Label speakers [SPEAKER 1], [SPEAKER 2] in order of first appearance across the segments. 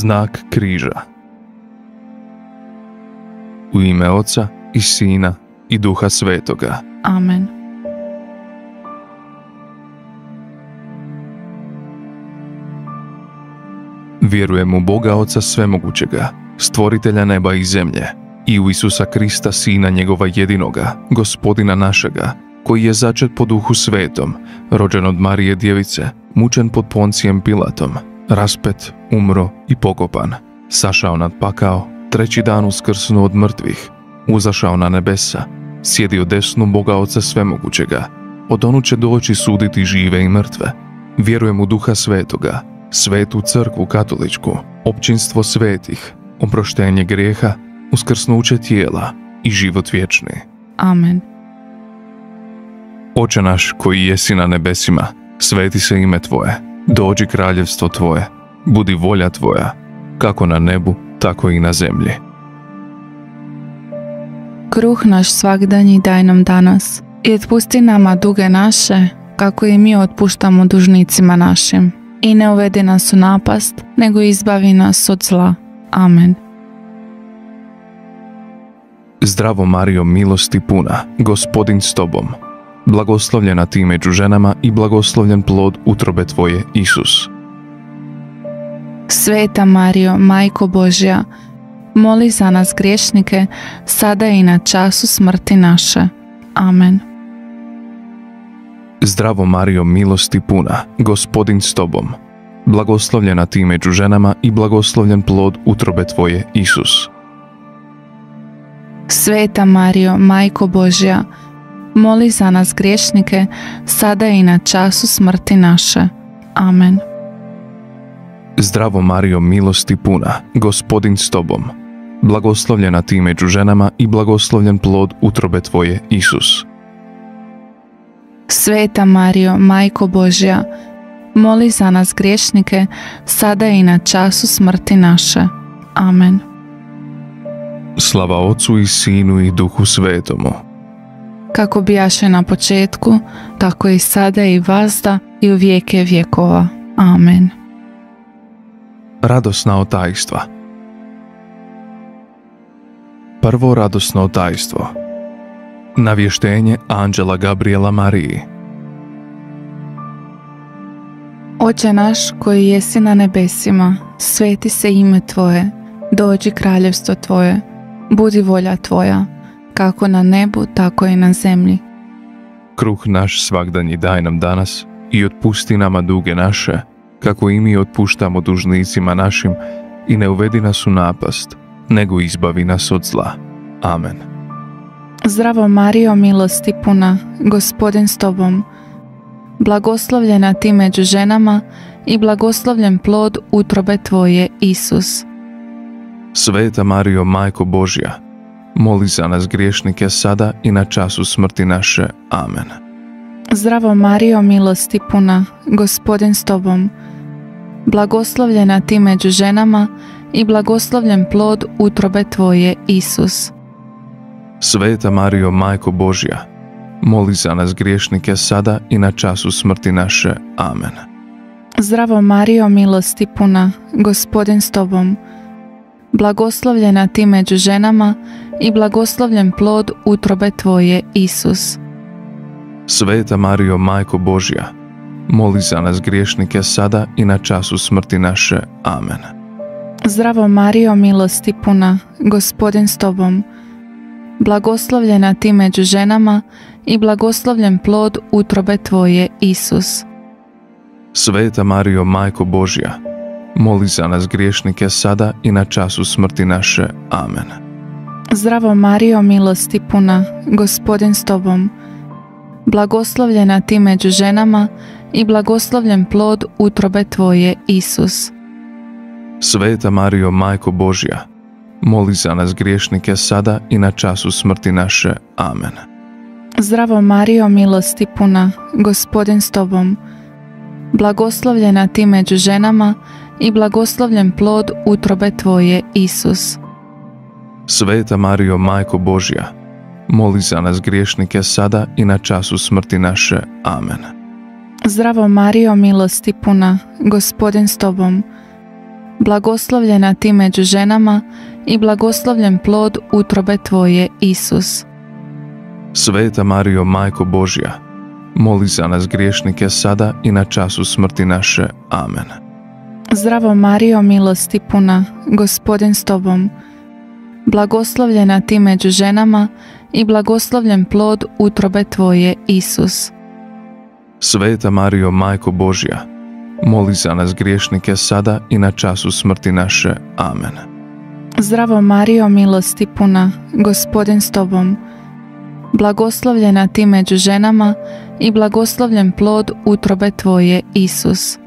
[SPEAKER 1] Znak križa U ime Oca i Sina i Duha Svetoga.
[SPEAKER 2] Amen.
[SPEAKER 1] Vjerujem u Boga Oca Svemogućega, stvoritelja neba i zemlje, i u Isusa Krista, Sina njegova jedinoga, gospodina našega, koji je začet po duhu svetom, rođen od Marije Djevice, mučen pod Poncijem Pilatom, raspet, umro i pokopan, sašao nad pakao, treći dan uskrsnuo od mrtvih, uzašao na nebesa, sjedio desnu Boga Oca Svemogućega, od onu će doći suditi žive i mrtve. Vjerujem u duha svetoga, svetu crkvu katoličku, općinstvo svetih, oproštenje grijeha, uskrsnuće tijela i život vječni.
[SPEAKER 2] Amen.
[SPEAKER 1] Oče naš koji jesi na nebesima, sveti se ime Tvoje, dođi kraljevstvo Tvoje, budi volja Tvoja, kako na nebu, tako i na zemlji.
[SPEAKER 2] Kruh naš svakdanji daj nam danas i otpusti nama duge naše, kako i mi otpuštamo dužnicima našim. I ne uvedi nas u napast, nego izbavi nas od zla. Amen.
[SPEAKER 1] Zdravo Mario, milosti puna, gospodin s tobom. Blagoslovljena ti među ženama i blagoslovljen plod utrobe tvoje, Isus.
[SPEAKER 2] Sveta Mario, Majko Božja, moli za nas griješnike, sada i na času smrti naše. Amen.
[SPEAKER 1] Zdravo Mario, milosti puna, gospodin s tobom. Blagoslovljena ti među ženama i blagoslovljen plod utrobe tvoje, Isus.
[SPEAKER 2] Sveta Mario, Majko Božja, moli za nas griješnike, sada i na času smrti naše. Amen.
[SPEAKER 1] Zdravo Mario, milosti puna, gospodin s tobom. Blagoslovljena ti među ženama i blagoslovljen plod utrobe tvoje, Isus.
[SPEAKER 2] Sveta Mario, Majko Božja, moli za nas griješnike, sada i na času smrti naše. Amen.
[SPEAKER 1] Slava Otcu i Sinu i Duhu Svetomu.
[SPEAKER 2] Kako bijaše na početku, tako i sada i vazda i u vijeke vjekova. Amen.
[SPEAKER 1] Radosna otajstva Prvo radosno otajstvo Navještenje Anđela Gabriela Mariji
[SPEAKER 2] Oče naš koji jesi na nebesima, sveti se ime Tvoje, dođi kraljevstvo Tvoje, budi volja Tvoja, kako na nebu, tako i na zemlji.
[SPEAKER 1] Kruh naš svakdanji daj nam danas i otpusti nama duge naše, kako i mi otpuštamo dužnicima našim i ne uvedi nas u napast, nego izbavi nas od zla. Amen.
[SPEAKER 2] Zdravo Mario, milosti puna, gospodin s Tobom, blagoslovljena ti među ženama i blagoslovljen plod utrobe Tvoje, Isus.
[SPEAKER 1] Sveta Mario, Majko Božja, moli za nas griješnike sada i na času smrti naše. Amen.
[SPEAKER 2] Zdravo Mario, milosti puna, gospodin s Tobom, blagoslovljena ti među ženama i blagoslovljen plod utrobe Tvoje, Isus.
[SPEAKER 1] Sveta Mario, Majko Božja, moli za nas griješnike sada i na času smrti naše. Amen.
[SPEAKER 2] Zdravo Mario, milosti puna, gospodin s Tobom, blagoslovljena ti među ženama i blagoslovljen plod utrobe Tvoje, Isus.
[SPEAKER 1] Sveta Mario, Majko Božja, moli za nas griješnike sada i na času smrti naše. Amen.
[SPEAKER 2] Zdravo Mario, milosti puna, gospodin s Tobom, blagoslovljena ti među ženama i blagoslovljen plod utrobe Tvoje, Isus.
[SPEAKER 1] Sveta Mario, Majko Božja, moli za nas griješnike sada i na času smrti naše. Amen.
[SPEAKER 2] Zdravo Mario, milosti puna, gospodin s Tobom, blagoslovljena ti među ženama i blagoslovljen plod utrobe Tvoje, Isus.
[SPEAKER 1] Sveta Mario, Majko Božja, moli za nas griješnike sada i na času smrti naše. Amen.
[SPEAKER 2] Zdravo Mario, milosti puna, gospodin s Tobom, blagoslovljena ti među ženama i blagoslovljen plod utrobe Tvoje, Isus.
[SPEAKER 1] Sveta Mario, Majko Božja, moli za nas griješnike sada i na času smrti naše. Amen.
[SPEAKER 2] Zdravo Mario, milosti puna, gospodin s Tobom, blagoslovljena ti među ženama i blagoslovljen plod utrobe tvoje, Isus.
[SPEAKER 1] Sveta Mario, Majko Božja, moli za nas griješnike sada i na času smrti naše. Amen.
[SPEAKER 2] Zdravo Mario, milosti puna, gospodin s tobom, blagoslovljena ti među ženama i blagoslovljen plod utrobe tvoje, Isus.
[SPEAKER 1] Sveta Mario, Majko Božja, moli za nas griješnike sada i na času smrti naše. Amen.
[SPEAKER 2] Zdravo Mario, milosti puna, gospodin s tobom, blagoslovljena ti među ženama i blagoslovljen plod utrobe tvoje, Isus.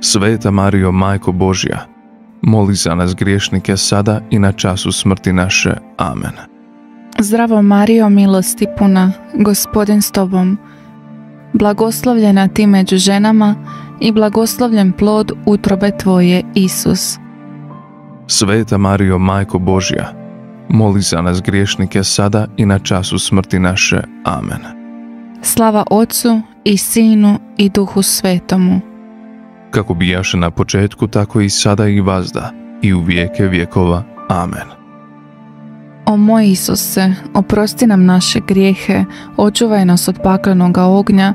[SPEAKER 1] Sveta Mario, Majko Božja, moli za nas griješnike sada i na času smrti naše. Amen.
[SPEAKER 2] Zdravo Mario, milosti puna, gospodin s tobom, blagoslovljena ti među ženama i blagoslovljen plod utrobe tvoje, Isus.
[SPEAKER 1] Sveta Mario, Majko Božja, moli za nas griješnike sada i na času smrti naše. Amen.
[SPEAKER 2] Slava Otcu i Sinu i Duhu Svetomu.
[SPEAKER 1] Kako bijaše na početku, tako i sada i vazda, i u vijeke vjekova. Amen.
[SPEAKER 2] O moj Isuse, oprosti nam naše grijehe, očuvaj nas od paklenoga ognja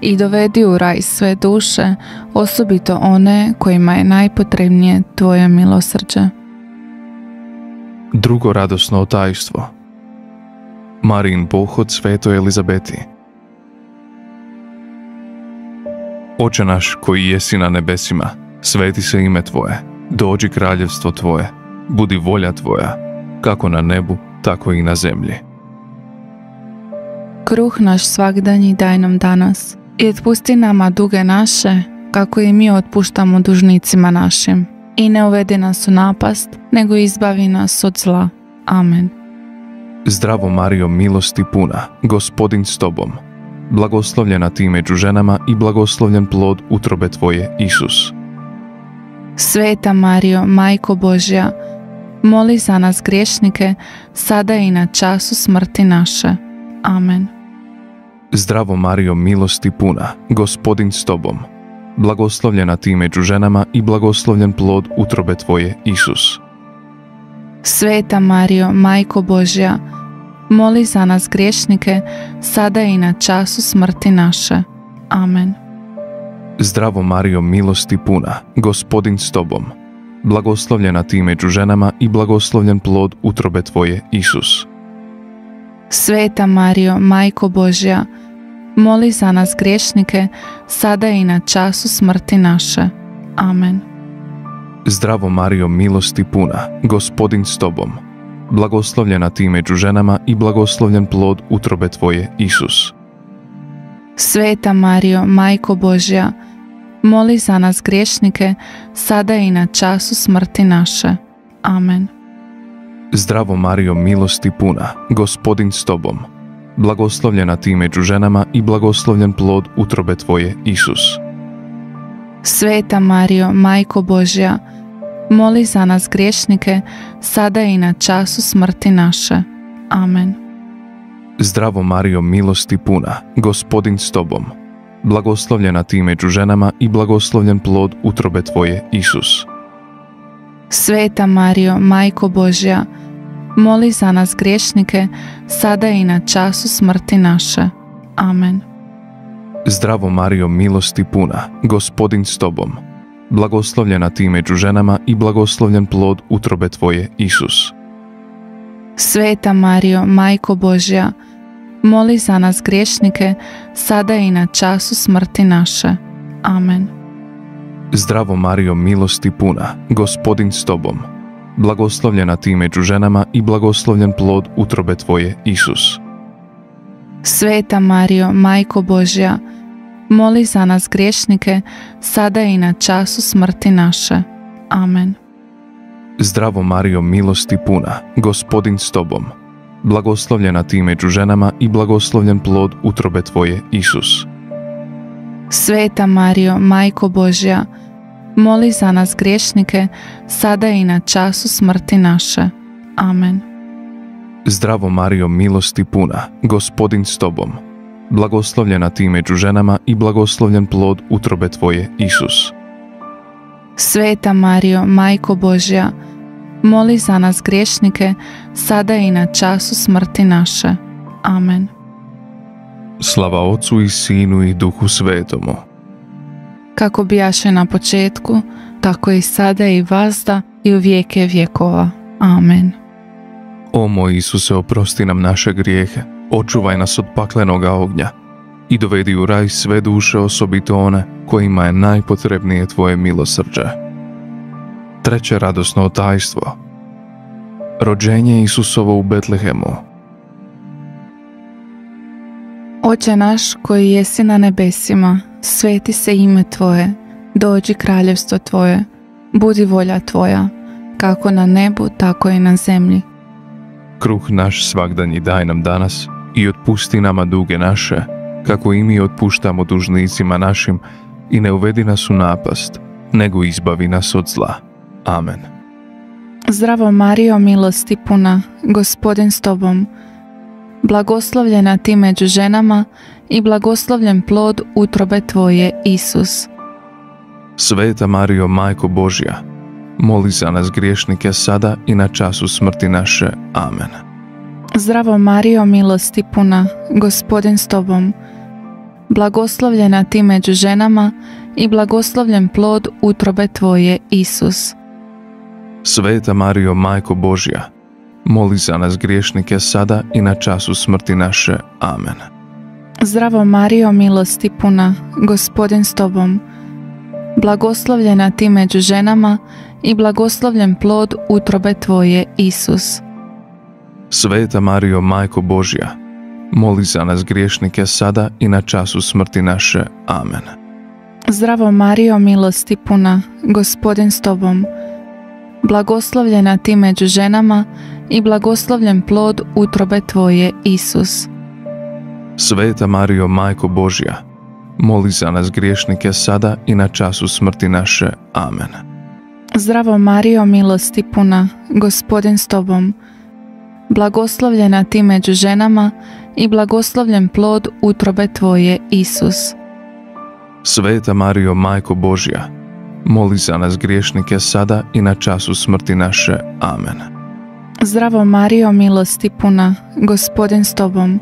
[SPEAKER 2] i dovedi u raj sve duše, osobito one kojima je najpotrebnije Tvoje milosrđe.
[SPEAKER 1] Drugo radosno tajstvo. Marin pohod svetoj Elizabeti. Oče naš koji jesi na nebesima, sveti se ime Tvoje, dođi kraljevstvo Tvoje, budi volja Tvoja, kako na nebu, tako i na zemlji.
[SPEAKER 2] Kruh naš svakdanji daj nam danas i otpusti nama duge naše, kako i mi otpuštamo dužnicima našim. I ne uvedi nas u napast, nego izbavi nas od zla. Amen.
[SPEAKER 1] Zdravo Mario, milosti puna, gospodin s tobom. Blagoslovljena ti među ženama i blagoslovljen plod utrobe tvoje, Isus.
[SPEAKER 2] Sveta Mario, Majko Božja, moli za nas griješnike, sada i na času smrti naše. Amen.
[SPEAKER 1] Zdravo Mario, milosti puna, gospodin s tobom. Blagoslovljena ti među ženama i blagoslovljen plod utrobe tvoje, Isus.
[SPEAKER 2] Sveta Mario, Majko Božja, moli za nas griješnike, sada i na času smrti naše. Amen.
[SPEAKER 1] Zdravo Mario, milosti puna, gospodin s tobom. Blagoslovljena ti među ženama i blagoslovljen plod utrobe tvoje, Isus.
[SPEAKER 2] Sveta Mario, Majko Božja, moli za nas griješnike, sada i na času smrti naše. Amen.
[SPEAKER 1] Zdravo Mario, milosti puna, gospodin s tobom. Blagoslovljena ti među ženama i blagoslovljen plod utrobe tvoje, Isus.
[SPEAKER 2] Sveta Mario, Majko Božja, moli za nas griješnike, sada i na času smrti naše. Amen.
[SPEAKER 1] Zdravo Mario, milosti puna, gospodin s tobom. Blagoslovljena ti među ženama i blagoslovljen plod utrobe tvoje, Isus.
[SPEAKER 2] Sveta Mario, Majko Božja, moli za nas griješnike, sada i na času smrti naše. Amen.
[SPEAKER 1] Zdravo Mario, milosti puna, gospodin s tobom. Blagoslovljena ti među ženama i blagoslovljen plod utrobe tvoje, Isus.
[SPEAKER 2] Sveta Mario, Majko Božja, moli za nas griješnike, sada i na času smrti naše. Amen.
[SPEAKER 1] Zdravo Mario, milosti puna, gospodin s tobom. Blagoslovljena ti među ženama i blagoslovljen plod utrobe tvoje, Isus.
[SPEAKER 2] Sveta Mario, Majko Božja, moli za nas griješnike, sada i na času smrti naše. Amen.
[SPEAKER 1] Zdravo Mario, milosti puna, gospodin s tobom. Blagoslovljena ti među ženama i blagoslovljen plod utrobe tvoje, Isus.
[SPEAKER 2] Sveta Mario, Majko Božja, moli za nas griješnike, sada i na času smrti naše. Amen.
[SPEAKER 1] Zdravo Mario, milosti puna, gospodin s tobom. Blagoslovljena ti među ženama i blagoslovljen plod utrobe tvoje, Isus.
[SPEAKER 2] Sveta Mario, Majko Božja, moli za nas griješnike, sada i na času smrti naše. Amen.
[SPEAKER 1] Zdravo Mario, milosti puna, gospodin s tobom. Blagoslovljena ti među ženama i blagoslovljen plod utrobe tvoje, Isus.
[SPEAKER 2] Sveta Mario, Majko Božja, moli za nas griješnike, sada i na času smrti naše. Amen.
[SPEAKER 1] Slava Otcu i Sinu i Duhu Svetomu.
[SPEAKER 2] Kako bijaše na početku, tako i sada i vazda i u vijeke vjekova. Amen.
[SPEAKER 1] O moj Isuse, oprosti nam naše grijehe, očuvaj nas od paklenoga ognja i dovedi u raj sve duše, osobito one kojima je najpotrebnije Tvoje milosrđe. Treće radosno tajstvo. Rođenje Isusovo u Betlehemu.
[SPEAKER 2] Oče naš koji jesi na nebesima, sveti se ime Tvoje, dođi kraljevstvo Tvoje, budi volja Tvoja, kako na nebu, tako i na zemlji.
[SPEAKER 1] Kruh naš svagdanji daj nam danas i otpusti nama duge naše, kako i mi otpuštamo dužnicima našim i ne uvedi nas u napast, nego izbavi nas od zla. Amen.
[SPEAKER 2] Zdravo Mario, milosti puna, gospodin s tobom, blagoslovljena ti među ženama i blagoslovljen plod utrobe tvoje, Isus.
[SPEAKER 1] Sveta Mario, Majko Božja, moli za nas griješnike sada i na času smrti naše. Amen.
[SPEAKER 2] Zdravo Mario, milosti puna, gospodin s tobom, blagoslovljena ti među ženama i blagoslovljen plod utrobe tvoje, Isus.
[SPEAKER 1] Sveta Mario, Majko Božja, moli za nas griješnike sada i na času smrti naše. Amen.
[SPEAKER 2] Zdravo Mario, milosti puna, gospodin s tobom, blagoslovljena ti među ženama i blagoslovljen plod utrobe tvoje, Isus.
[SPEAKER 1] Sveta Mario, Majko Božja, moli za nas griješnike sada i na času smrti naše. Amen.
[SPEAKER 2] Zdravo Mario, milosti puna, gospodin s tobom, blagoslovljena ti među ženama i blagoslovljen plod utrobe tvoje, Isus.
[SPEAKER 1] Sveta Mario, Majko Božja, moli za nas griješnike sada i na času smrti naše. Amen.
[SPEAKER 2] Zdravo Mario, milosti puna, gospodin s tobom, blagoslovljena ti među ženama i blagoslovljen plod utrobe tvoje, Isus.
[SPEAKER 1] Sveta Mario, Majko Božja, moli za nas griješnike sada i na času smrti naše. Amen.
[SPEAKER 2] Zdravo Mario, milosti puna, gospodin s tobom,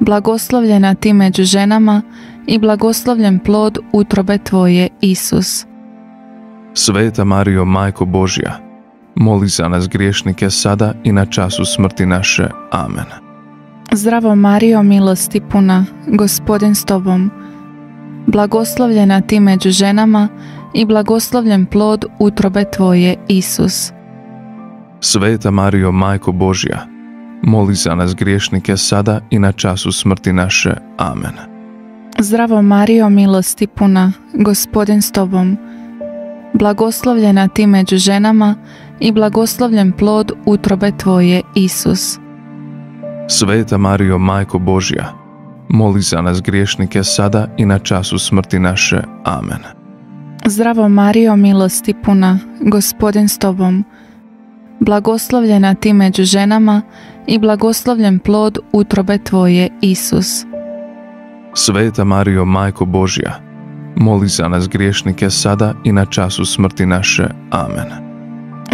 [SPEAKER 2] blagoslovljena ti među ženama i blagoslovljen plod utrobe tvoje, Isus.
[SPEAKER 1] Sveta Mario, Majko Božja, moli za nas griješnike sada i na času smrti naše. Amen.
[SPEAKER 2] Zdravo Mario, milosti puna, gospodin s tobom, blagoslovljena ti među ženama i blagoslovljen plod utrobe tvoje, Isus.
[SPEAKER 1] Sveta Mario, Majko Božja, moli za nas griješnike sada i na času smrti naše. Amen.
[SPEAKER 2] Zdravo Mario, milosti puna, gospodin s tobom, blagoslovljena ti među ženama i blagoslovljen plod utrobe tvoje, Isus.
[SPEAKER 1] Sveta Mario, Majko Božja, moli za nas griješnike sada i na času smrti naše. Amen.
[SPEAKER 2] Zdravo Mario, milosti puna, gospodin s tobom, blagoslovljena ti među ženama i blagoslovljen plod utrobe tvoje, Isus.
[SPEAKER 1] Sveta Mario, Majko Božja, moli za nas griješnike sada i na času smrti naše. Amen.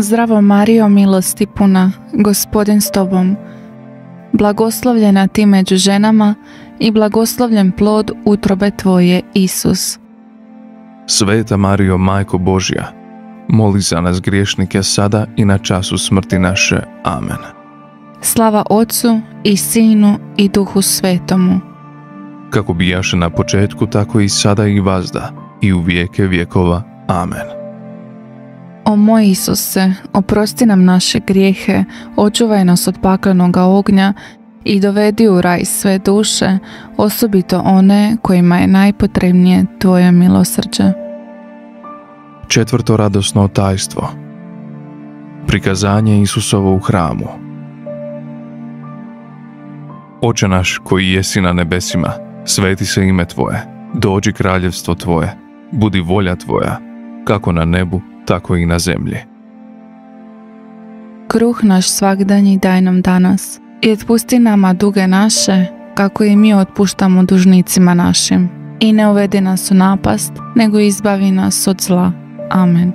[SPEAKER 2] Zdravo Mario, milosti puna, gospodin s tobom, blagoslovljena ti među ženama i blagoslovljen plod utrobe tvoje, Isus.
[SPEAKER 1] Sveta Mario, Majko Božja, moli za nas griješnike sada i na času smrti naše. Amen.
[SPEAKER 2] Slava Otcu i Sinu i Duhu Svetomu,
[SPEAKER 1] Kako bijaše na početku, tako i sada i vazda, i u vijeke vjekova. Amen.
[SPEAKER 2] O moj Isuse, oprosti nam naše grijehe, očuvaj nas od paklenoga ognja i dovedi u raj sve duše, osobito one kojima je najpotrebnije Tvoje milosrđe.
[SPEAKER 1] Četvrto radosno tajstvo. Prikazanje Isusovo u hramu. Oče naš koji jesi na nebesima, sveti se ime Tvoje, dođi kraljevstvo Tvoje, budi volja Tvoja, kako na nebu, tako i na zemlji.
[SPEAKER 2] Kruh naš svagdanji daj nam danas i otpusti nama duge naše, kako i mi otpuštamo dužnicima našim. I ne uvedi nas u napast, nego izbavi nas od zla. Amen.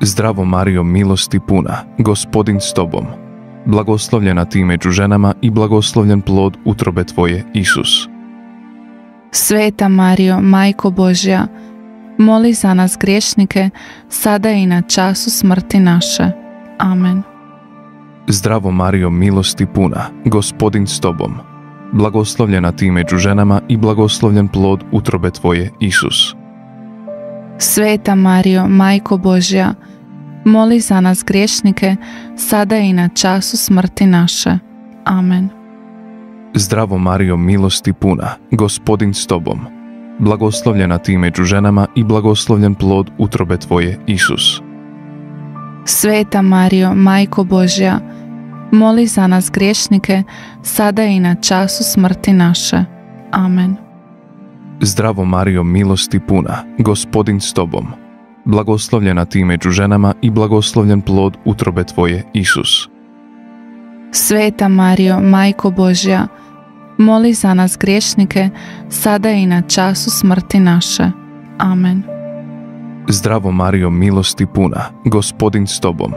[SPEAKER 1] Zdravo Mario, milosti puna, gospodin s tobom. Blagoslovljena ti među ženama i blagoslovljen plod utrobe tvoje, Isus.
[SPEAKER 2] Sveta Mario, Majko Božja, moli za nas griješnike, sada i na času smrti naše. Amen.
[SPEAKER 1] Zdravo Mario, milosti puna, gospodin s tobom. Blagoslovljena ti među ženama i blagoslovljen plod utrobe tvoje, Isus.
[SPEAKER 2] Sveta Mario, Majko Božja, moli za nas griješnike, sada i na času smrti naše. Amen.
[SPEAKER 1] Zdravo Mario, milosti puna, gospodin s tobom. Blagoslovljena ti među ženama i blagoslovljen plod utrobe tvoje, Isus.
[SPEAKER 2] Sveta Mario, Majko Božja, moli za nas griješnike, sada i na času smrti naše. Amen.
[SPEAKER 1] Zdravo Mario, milosti puna, gospodin s tobom. Blagoslovljena ti među ženama i blagoslovljen plod utrobe tvoje, Isus.
[SPEAKER 2] Sveta Mario, Majko Božja, moli za nas griješnike, sada i na času smrti naše. Amen.
[SPEAKER 1] Zdravo Mario, milosti puna, gospodin s tobom.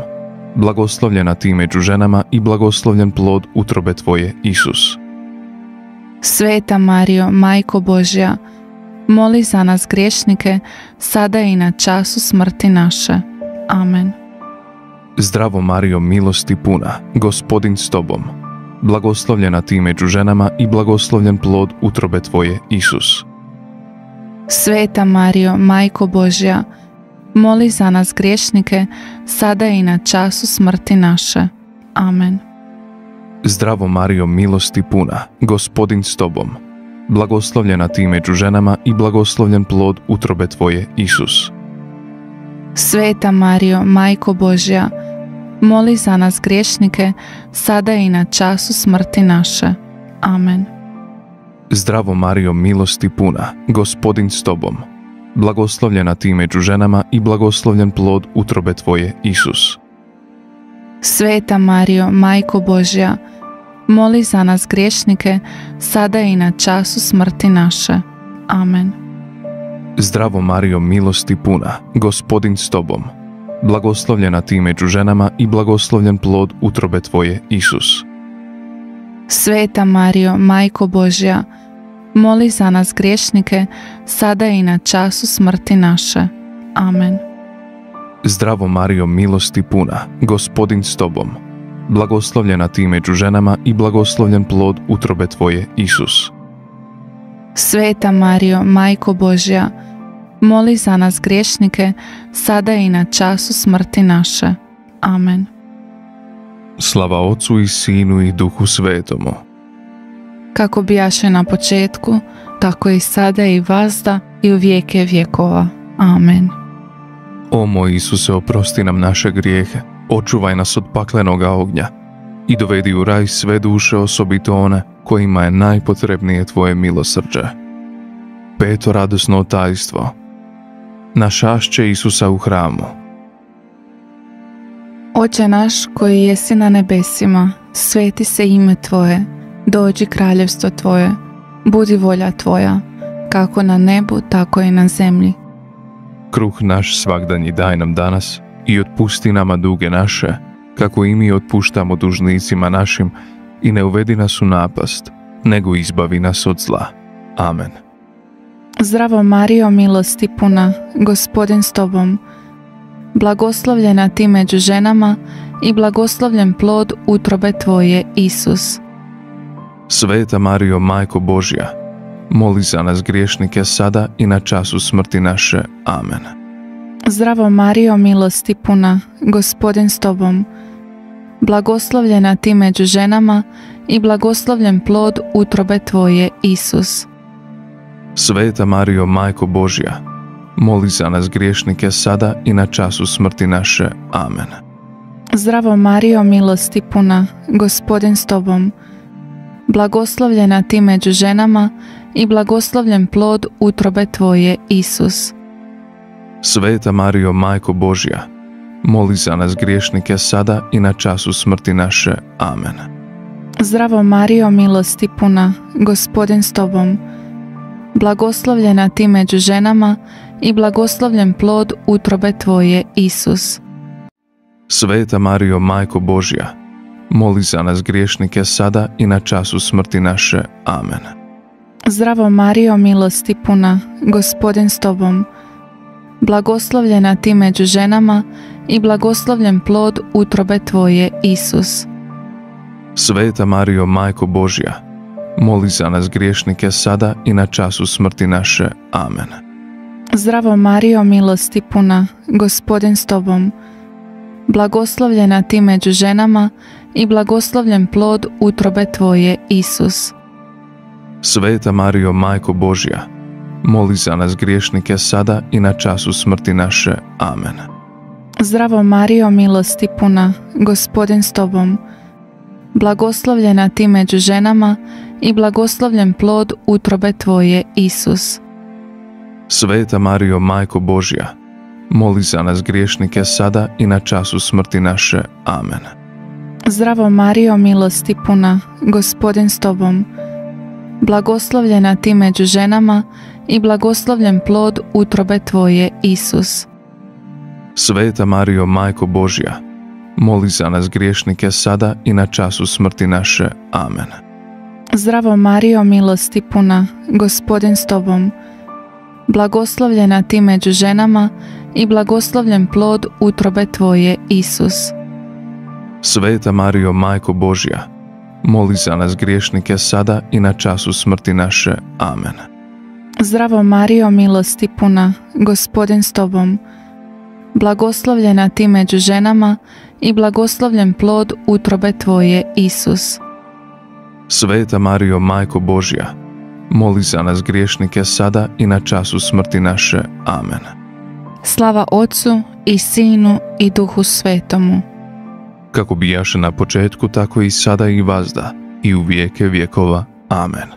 [SPEAKER 1] Blagoslovljena ti među ženama i blagoslovljen plod utrobe tvoje, Isus.
[SPEAKER 2] Sveta Mario, Majko Božja, moli za nas griješnike, sada i na času smrti naše. Amen.
[SPEAKER 1] Zdravo Mario, milosti puna, gospodin s tobom. Blagoslovljena ti među ženama i blagoslovljen plod utrobe tvoje, Isus.
[SPEAKER 2] Sveta Mario, Majko Božja, moli za nas griješnike, sada i na času smrti naše. Amen.
[SPEAKER 1] Zdravo Mario, milosti puna, gospodin s tobom. Blagoslovljena ti među ženama i blagoslovljen plod utrobe tvoje, Isus.
[SPEAKER 2] Sveta Mario, Majko Božja, moli za nas griješnike, sada i na času smrti naše. Amen.
[SPEAKER 1] Zdravo Mario, milosti puna, gospodin s tobom. Blagoslovljena ti među ženama i blagoslovljen plod utrobe tvoje, Isus.
[SPEAKER 2] Sveta Mario, Majko Božja, moli za nas griješnike, sada i na času smrti naše. Amen.
[SPEAKER 1] Zdravo Mario, milosti puna, gospodin s tobom. Blagoslovljena ti među ženama i blagoslovljen plod utrobe tvoje, Isus.
[SPEAKER 2] Sveta Mario, Majko Božja, moli za nas griješnike, sada i na času smrti naše. Amen.
[SPEAKER 1] Zdravo Mario, milosti puna, gospodin s tobom. Blagoslovljena ti među ženama i blagoslovljen plod utrobe tvoje, Isus.
[SPEAKER 2] Sveta Mario, Majko Božja, moli za nas griješnike, sada i na času smrti naše. Amen.
[SPEAKER 1] Slava Otcu i Sinu i Duhu Svetomu.
[SPEAKER 2] Kako bijaše na početku, tako i sada i vazda i u vijeke vjekova. Amen.
[SPEAKER 1] O moj Isuse, oprosti nam naše grijehe, očuvaj nas od paklenoga ognja i dovedi u raj sve duše, osobito one kojima je najpotrebnije Tvoje milosrđe. Peto radosno tajstvo. Našašće Isusa u hramu.
[SPEAKER 2] Oče naš koji jesi na nebesima, sveti se ime Tvoje, dođi kraljevstvo Tvoje, budi volja Tvoja, kako na nebu, tako i na zemlji.
[SPEAKER 1] Kruh naš svakdanji daj nam danas i otpusti nama duge naše, kako i mi otpuštamo dužnicima našim i ne uvedi nas u napast, nego izbavi nas od zla. Amen.
[SPEAKER 2] Zdravo Mario, milosti puna, gospodin s Tobom, blagoslovljena ti među ženama i blagoslovljen plod utrobe Tvoje, Isus.
[SPEAKER 1] Sveta Mario, Majko Božja, moli za nas griješnike sada i na času smrti naše. Amen.
[SPEAKER 2] Zdravo Mario, milosti puna, gospodin s Tobom, blagoslovljena ti među ženama i blagoslovljen plod utrobe Tvoje, Isus.
[SPEAKER 1] Sveta Mario, Majko Božja, moli za nas griješnike sada i na času smrti naše. Amen.
[SPEAKER 2] Zdravo Mario, milosti puna, gospodin s Tobom, blagoslovljena ti među ženama i blagoslovljen plod utrobe Tvoje, Isus.
[SPEAKER 1] Sveta Mario, Majko Božja, moli za nas griješnike sada i na času smrti naše. Amen.
[SPEAKER 2] Zdravo Mario, milosti puna, gospodin s Tobom, blagoslovljena ti među ženama i blagoslovljen plod utrobe Tvoje, Isus.
[SPEAKER 1] Sveta Mario, Majko Božja, moli za nas griješnike sada i na času smrti naše. Amen.
[SPEAKER 2] Zdravo Mario, milosti puna, gospodin s Tobom, blagoslovljena Ti među ženama i blagoslovljen plod utrobe Tvoje, Isus.
[SPEAKER 1] Sveta Mario, Majko Božja, moli za nas griješnike sada i na času smrti naše. Amen.
[SPEAKER 2] Zdravo Mario, milosti puna, gospodin s Tobom, blagoslovljena Ti među ženama i blagoslovljen plod utrobe Tvoje, Isus.
[SPEAKER 1] Sveta Mario, Majko Božja, moli za nas griješnike sada i na času smrti naše. Amen.
[SPEAKER 2] Zdravo Mario, milosti puna, gospodin s Tobom, blagoslovljena Ti među ženama i blagoslovljen plod utrobe Tvoje, Isus.
[SPEAKER 1] Sveta Mario, Majko Božja, moli za nas griješnike sada i na času smrti naše. Amen.
[SPEAKER 2] Zdravo Mario, milosti puna, gospodin s Tobom, blagoslovljena Ti među ženama i blagoslovljen plod utrobe Tvoje, Isus.
[SPEAKER 1] Sveta Mario, Majko Božja, moli za nas griješnike sada i na času smrti naše. Amen.
[SPEAKER 2] Zdravo Mario, milosti puna, gospodin s Tobom, blagoslovljena Ti među ženama i blagoslovljen plod utrobe Tvoje, Isus.
[SPEAKER 1] Sveta Mario, Majko Božja, moli za nas griješnike sada i na času smrti naše. Amen.
[SPEAKER 2] Zdravo Mario, milosti puna, gospodin s Tobom, blagoslovljena Ti među ženama i blagoslovljen plod utrobe Tvoje, Isus.
[SPEAKER 1] Sveta Mario, Majko Božja, moli za nas griješnike sada i na času smrti naše. Amen.
[SPEAKER 2] Slava Otcu i Sinu i Duhu Svetomu.
[SPEAKER 1] Kako bijaše na početku, tako i sada i vazda, i u vijeke vjekova. Amen.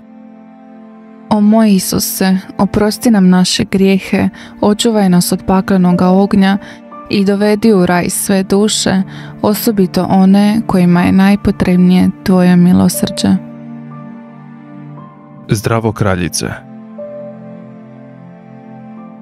[SPEAKER 2] O moj Isuse, oprosti nam naše grijehe, očuvaj nas od paklenoga ognja i dovedi u raj sve duše, osobito one kojima je najpotrebnije Tvoje milosrđe.
[SPEAKER 1] Zdravo kraljice.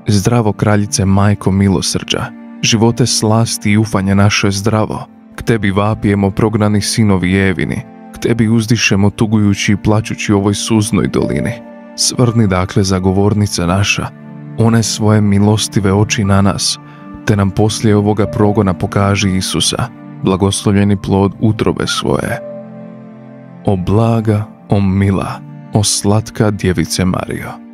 [SPEAKER 1] Zdravo kraljice, majko milosrđa, živote slasti i ufanje naše zdravo. K tebi vapijemo prognani sinovi Evini, k tebi uzdišemo tugujući i plaćući ovoj suznoj dolini. Svrni dakle zagovornica naša, one svoje milostive oči na nas, te nam poslije ovoga progona pokaži Isusa, blagoslovljeni plod utrobe svoje. O blaga, o mila, o slatka djevice Mario.